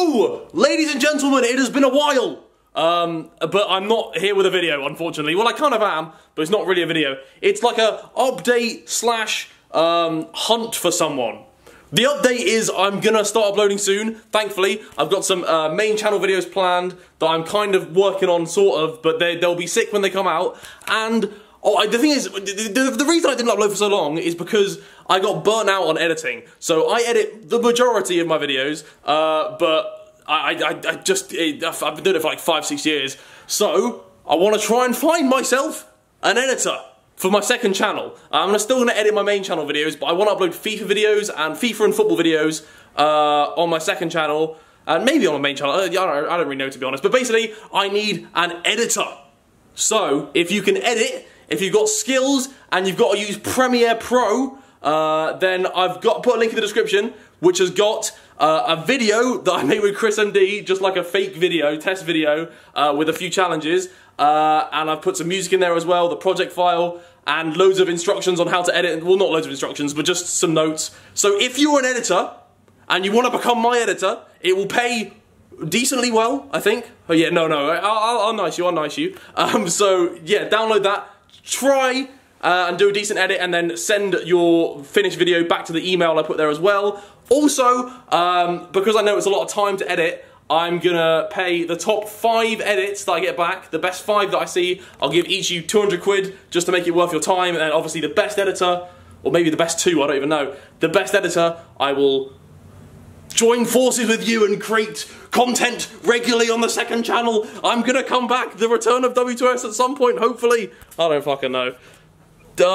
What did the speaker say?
Ladies and gentlemen, it has been a while. Um, but I'm not here with a video, unfortunately. Well, I kind of am, but it's not really a video. It's like a update slash um, hunt for someone. The update is I'm gonna start uploading soon, thankfully. I've got some uh, main channel videos planned that I'm kind of working on, sort of, but they, they'll be sick when they come out. And Oh, I, the thing is, the, the, reason I didn't upload for so long is because I got burnt out on editing. So I edit the majority of my videos, uh, but I, I, I just, it, I've been doing it for like five, six years. So I want to try and find myself an editor for my second channel. I'm still going to edit my main channel videos, but I want to upload FIFA videos and FIFA and football videos uh, on my second channel, and maybe on my main channel. I don't, I don't really know, to be honest. But basically, I need an editor. So, if you can edit, if you've got skills and you've got to use Premiere Pro, uh, then I've got put a link in the description which has got uh, a video that I made with Chris MD, just like a fake video, test video, uh, with a few challenges. Uh, and I've put some music in there as well, the project file, and loads of instructions on how to edit. Well, not loads of instructions, but just some notes. So if you're an editor, and you want to become my editor, it will pay decently well, I think. Oh yeah, no, no, I'll, I'll, I'll nice you, I'll nice you. Um, so yeah, download that try uh, and do a decent edit and then send your finished video back to the email I put there as well. Also, um, because I know it's a lot of time to edit, I'm gonna pay the top five edits that I get back, the best five that I see, I'll give each you 200 quid just to make it worth your time, and then obviously the best editor, or maybe the best two, I don't even know, the best editor, I will join forces with you and create content regularly on the second channel. I'm gonna come back, the return of W2S at some point, hopefully. I don't fucking know. Duh.